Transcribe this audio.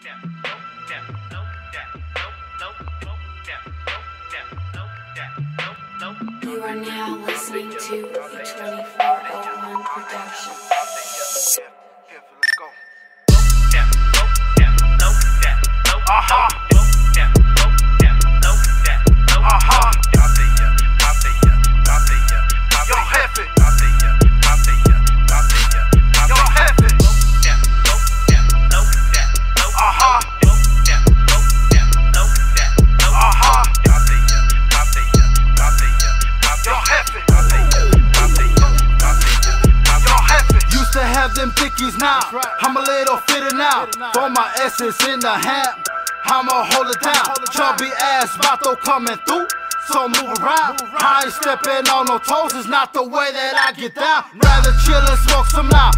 You are now listening to the 24L1 production. Used to have them thickies now. I'm a little fitter now. Throw my essence in the ham. I'ma hold it down. Chubby ass Vato coming through. So move around. I ain't stepping on no toes. It's not the way that I get down. Rather chill and smoke some now.